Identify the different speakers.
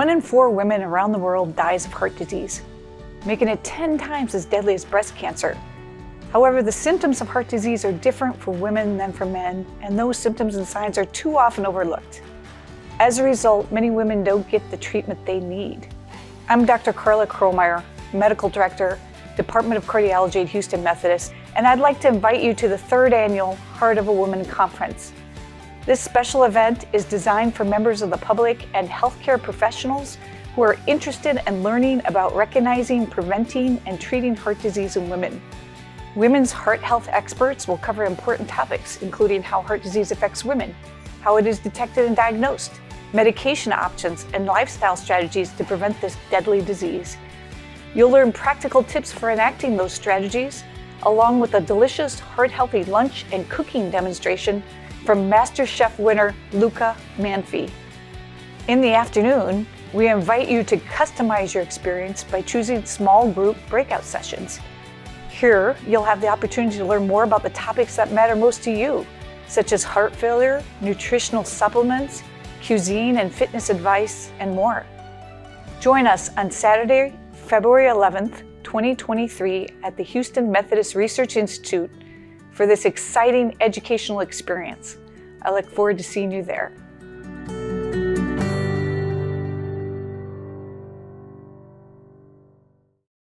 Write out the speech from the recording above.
Speaker 1: One in four women around the world dies of heart disease, making it 10 times as deadly as breast cancer. However, the symptoms of heart disease are different for women than for men, and those symptoms and signs are too often overlooked. As a result, many women don't get the treatment they need. I'm Dr. Karla Kurrelmeyer, Medical Director, Department of Cardiology at Houston Methodist, and I'd like to invite you to the third annual Heart of a Woman Conference. This special event is designed for members of the public and healthcare professionals who are interested in learning about recognizing, preventing, and treating heart disease in women. Women's heart health experts will cover important topics, including how heart disease affects women, how it is detected and diagnosed, medication options, and lifestyle strategies to prevent this deadly disease. You'll learn practical tips for enacting those strategies, along with a delicious heart healthy lunch and cooking demonstration from Master Chef winner Luca Manfè. In the afternoon, we invite you to customize your experience by choosing small group breakout sessions. Here, you'll have the opportunity to learn more about the topics that matter most to you, such as heart failure, nutritional supplements, cuisine and fitness advice, and more. Join us on Saturday, February 11th, 2023, at the Houston Methodist Research Institute for this exciting educational experience. I look forward to seeing you there.